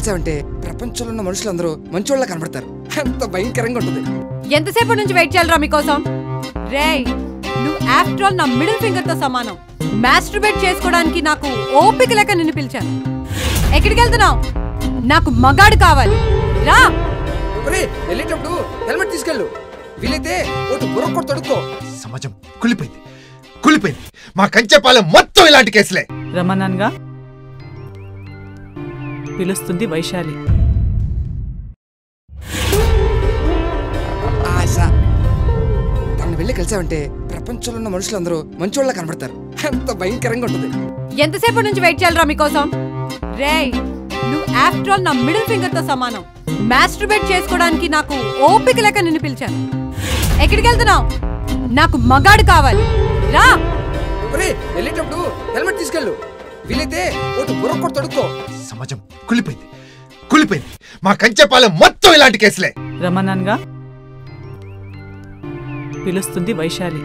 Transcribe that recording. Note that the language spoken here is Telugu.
కలిసావంటే ప్రపంచంలో ఉన్న మనుషులందరూ మంచోళ్ళ కనబడతారు. ఎంత భయంకరంగా ఉంటుంది. ఎంతసేపు నుంచి వెయిట్ చేయాలరా మీకోసం? రేయ్ నువ్వు ఆఫ్టర్ ఆల్ నా మిడిల్ ఫింగర్తో సమానం. మాస్టర్బేట్ చేసుకోవడానికి నాకు ఓపిక లేక నిన్ను పిలిచాను. ఎక్కడికి వెళ్తున్నావు? నాకు మగాడు కావాలి. రా! వెళ్ళేటప్పుడు హెల్మెట్ తీసుకెళ్ళు. వీలైతే ఒకటి బుర్ర కూడా తొడుక్కో. సమాజం కులిపోయింది కులిపోయింది మా కంచెపాలెం మొత్తం ఇలాంటి కేసులే. రమణన్గా పిలుస్తుంది వైశాలి. ఆశ తను వెళ్ళి కలిసావంటే ప్రపంచంలో ఉన్న మనుషులందరూ మంచోళ్ళ కనబడతారు. ఎంత భయంకరంగా ఉంటుంది. ఎంతసేపు నుంచి వెయిట్ చేయాలరా మీకోసం? రేయ్ నువ్వు ఆఫ్టర్ ఆల్ నా మిడిల్ ఫింగర్తో సమానం. మాస్టర్బేట్ చేసుకోవడానికి నాకు ఓపిక లేక నిన్ను పిలిచాను. ఎక్కడికి వెళ్తున్నావు? నాకు మగాడు కావాలి. రా! వెళ్ళేటప్పుడు హెల్మెట్ తీసుకెళ్ళు. వీలైతే ఒకటి బుర్ర కూడా సమాజం కులిపోయింది కులిపోయింది మా కంచెపాలెం మొత్తం ఇలాంటి కేసులే. రమణన్గా పిలుస్తుంది వైశాలి.